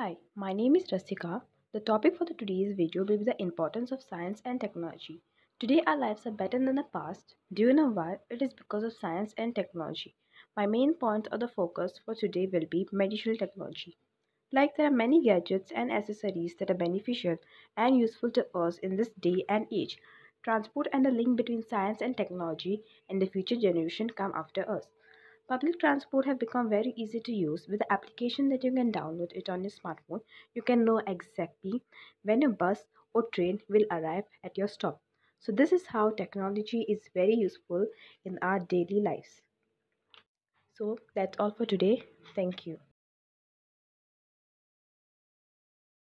Hi, my name is Rasika. The topic for the today's video will be the importance of science and technology. Today our lives are better than the past. Do you know why? It is because of science and technology. My main point of the focus for today will be medicinal technology. Like there are many gadgets and accessories that are beneficial and useful to us in this day and age. Transport and the link between science and technology and the future generation come after us. Public transport have become very easy to use with the application that you can download it on your smartphone. You can know exactly when a bus or train will arrive at your stop. So this is how technology is very useful in our daily lives. So that's all for today. Thank you.